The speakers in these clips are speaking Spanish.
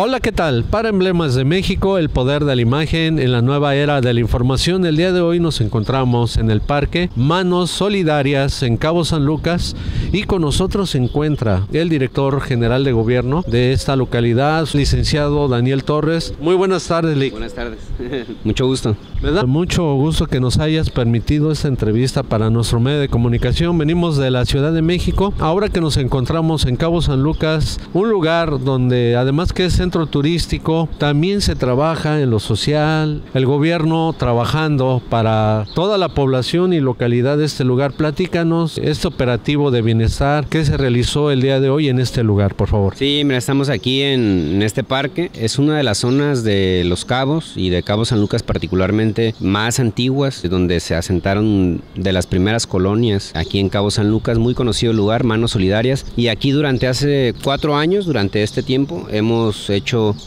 Hola, ¿qué tal? Para Emblemas de México, el poder de la imagen en la nueva era de la información. El día de hoy nos encontramos en el parque Manos Solidarias en Cabo San Lucas y con nosotros se encuentra el director general de gobierno de esta localidad, licenciado Daniel Torres. Muy buenas tardes, Lick. Buenas tardes. Mucho gusto. Me da mucho gusto que nos hayas permitido esta entrevista para nuestro medio de comunicación. Venimos de la Ciudad de México. Ahora que nos encontramos en Cabo San Lucas, un lugar donde además que es centro turístico, también se trabaja en lo social, el gobierno trabajando para toda la población y localidad de este lugar. Platícanos este operativo de bienestar que se realizó el día de hoy en este lugar, por favor. Sí, mira, estamos aquí en, en este parque. Es una de las zonas de Los Cabos y de Cabo San Lucas particularmente más antiguas, donde se asentaron de las primeras colonias aquí en Cabo San Lucas, muy conocido lugar, Manos Solidarias. Y aquí durante hace cuatro años, durante este tiempo, hemos hecho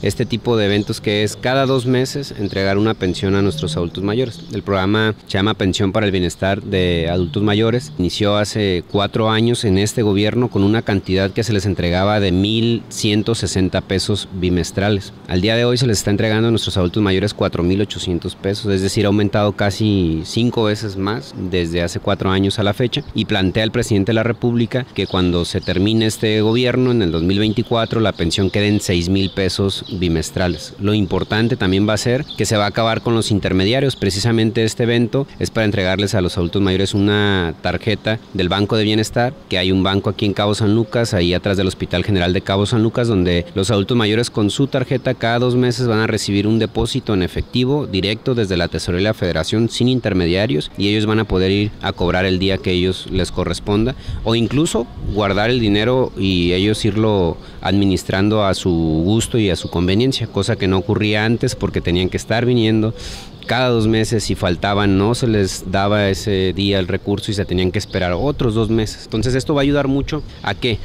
este tipo de eventos que es cada dos meses entregar una pensión a nuestros adultos mayores. El programa se llama Pensión para el Bienestar de Adultos Mayores. Inició hace cuatro años en este gobierno con una cantidad que se les entregaba de 1.160 pesos bimestrales. Al día de hoy se les está entregando a nuestros adultos mayores 4.800 pesos es decir, ha aumentado casi cinco veces más desde hace cuatro años a la fecha y plantea el presidente de la República que cuando se termine este gobierno en el 2024 la pensión quede en 6 mil pesos bimestrales. Lo importante también va a ser que se va a acabar con los intermediarios. Precisamente este evento es para entregarles a los adultos mayores una tarjeta del Banco de Bienestar, que hay un banco aquí en Cabo San Lucas, ahí atrás del Hospital General de Cabo San Lucas, donde los adultos mayores con su tarjeta cada dos meses van a recibir un depósito en efectivo directo desde la tesorería de la federación sin intermediarios y ellos van a poder ir a cobrar el día que ellos les corresponda o incluso guardar el dinero y ellos irlo administrando a su gusto y a su conveniencia, cosa que no ocurría antes porque tenían que estar viniendo cada dos meses si faltaban no se les daba ese día el recurso y se tenían que esperar otros dos meses. Entonces esto va a ayudar mucho a que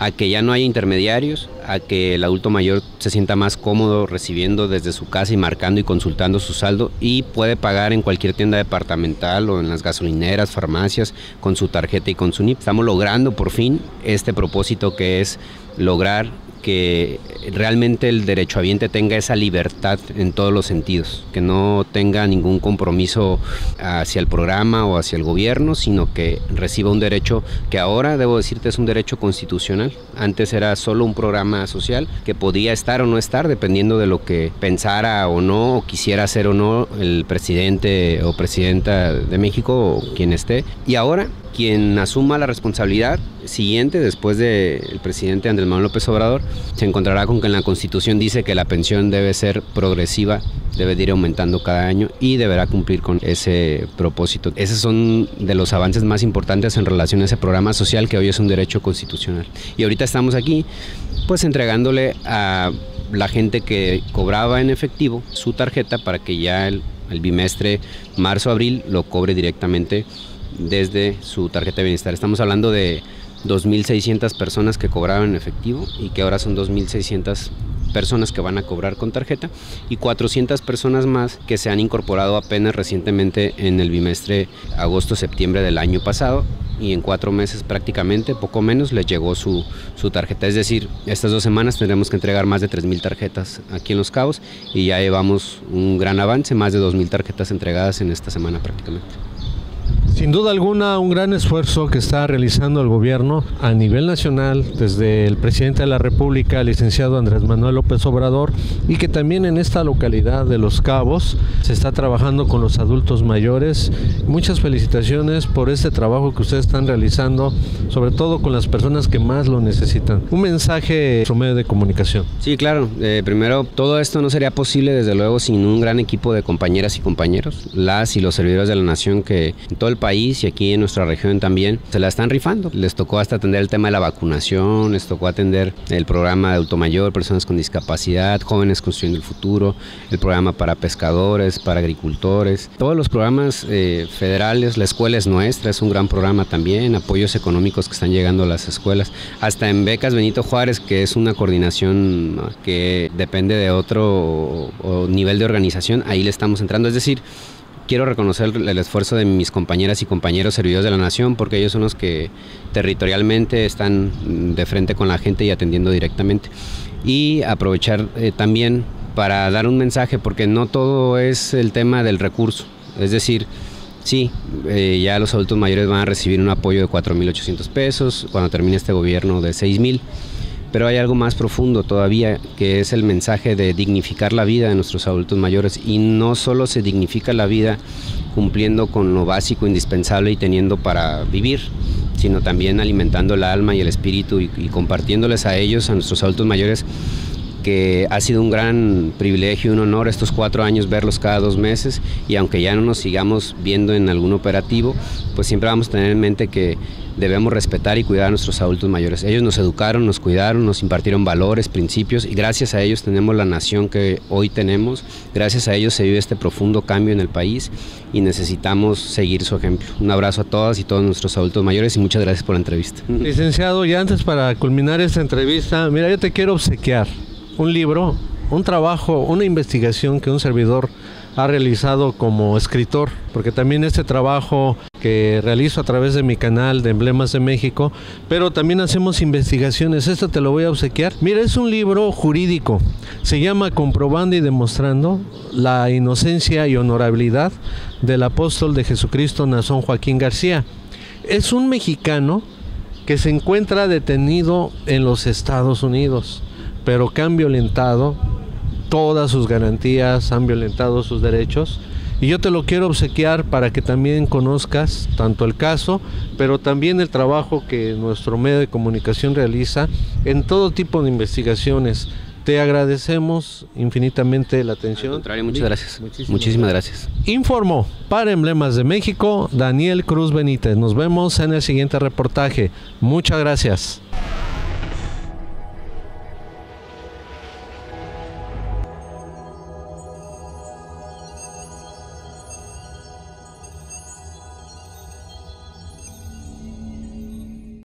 a que ya no haya intermediarios, a que el adulto mayor se sienta más cómodo recibiendo desde su casa y marcando y consultando su saldo y puede pagar en cualquier tienda departamental o en las gasolineras, farmacias con su tarjeta y con su NIP. Estamos logrando por fin este propósito que es lograr que realmente el derechohabiente tenga esa libertad en todos los sentidos, que no tenga ningún compromiso hacia el programa o hacia el gobierno, sino que reciba un derecho que ahora, debo decirte, es un derecho constitucional. Antes era solo un programa social que podía estar o no estar dependiendo de lo que pensara o no, o quisiera hacer o no el presidente o presidenta de México o quien esté. Y ahora quien asuma la responsabilidad siguiente después del presidente Andrés Manuel López Obrador se encontrará con que en la Constitución dice que la pensión debe ser progresiva, debe ir aumentando cada año y deberá cumplir con ese propósito. Esos son de los avances más importantes en relación a ese programa social que hoy es un derecho constitucional. Y ahorita estamos aquí pues entregándole a la gente que cobraba en efectivo su tarjeta para que ya el, bimestre marzo-abril lo cobre directamente desde su tarjeta de bienestar. Estamos hablando de 2.600 personas que cobraban en efectivo y que ahora son 2.600 personas que van a cobrar con tarjeta y 400 personas más que se han incorporado apenas recientemente en el bimestre agosto-septiembre del año pasado y en cuatro meses prácticamente, poco menos, les llegó su, su tarjeta. Es decir, estas dos semanas tendremos que entregar más de 3.000 tarjetas aquí en Los Cabos y ya llevamos un gran avance, más de 2.000 tarjetas entregadas en esta semana prácticamente. Sin duda alguna, un gran esfuerzo que está realizando el gobierno a nivel nacional, desde el presidente de la República, licenciado Andrés Manuel López Obrador, y que también en esta localidad de Los Cabos se está trabajando con los adultos mayores. Muchas felicitaciones por este trabajo que ustedes están realizando, sobre todo con las personas que más lo necesitan. Un mensaje su medio de comunicación. Sí, claro. Eh, primero, todo esto no sería posible, desde luego, sin un gran equipo de compañeras y compañeros, las y los servidores de la nación que en todo el país país y aquí en nuestra región también se la están rifando. Les tocó hasta atender el tema de la vacunación, les tocó atender el programa de adulto mayor, personas con discapacidad, jóvenes construyendo el futuro, el programa para pescadores, para agricultores, todos los programas eh, federales, la escuela es nuestra, es un gran programa también, apoyos económicos que están llegando a las escuelas, hasta en becas Benito Juárez, que es una coordinación que depende de otro nivel de organización, ahí le estamos entrando, es decir, quiero reconocer el esfuerzo de mis compañeras y compañeros servidores de la nación porque ellos son los que territorialmente están de frente con la gente y atendiendo directamente. y aprovechar eh, también para dar un mensaje, porque no todo es el tema del recurso. Es decir, sí, eh, ya los adultos mayores van a recibir un apoyo de 4.800 pesos cuando termine este gobierno de 6.000 pero hay algo más profundo todavía, que es el mensaje de dignificar la vida de nuestros adultos mayores. Y no solo se dignifica la vida cumpliendo con lo básico, indispensable y teniendo para vivir, sino también alimentando el alma y el espíritu y, y compartiéndoles a ellos, a nuestros adultos mayores, que ha sido un gran privilegio un honor estos cuatro años verlos cada dos meses y aunque ya no nos sigamos viendo en algún operativo, pues siempre vamos a tener en mente que debemos respetar y cuidar a nuestros adultos mayores. Ellos nos educaron, nos cuidaron, nos impartieron valores, principios y gracias a ellos tenemos la nación que hoy tenemos. Gracias a ellos se vive este profundo cambio en el país y necesitamos seguir su ejemplo. Un abrazo a todas y todos nuestros adultos mayores y muchas gracias por la entrevista. Licenciado, y antes para culminar esta entrevista, mira, yo te quiero obsequiar un libro, un trabajo, una investigación que un servidor ha realizado como escritor, porque también este trabajo que realizo a través de mi canal de Emblemas de México, pero también hacemos investigaciones, esto te lo voy a obsequiar. Mira, es un libro jurídico, se llama Comprobando y demostrando la inocencia y honorabilidad del apóstol de Jesucristo Nazón Joaquín García. Es un mexicano que se encuentra detenido en los Estados Unidos pero que han violentado todas sus garantías, han violentado sus derechos. Y yo te lo quiero obsequiar para que también conozcas tanto el caso, pero también el trabajo que nuestro medio de comunicación realiza en todo tipo de investigaciones. Te agradecemos infinitamente la atención. Al contrario, muchas gracias. Muchísimas, Muchísimas gracias. Informó para Emblemas de México Daniel Cruz Benítez. Nos vemos en el siguiente reportaje. Muchas gracias.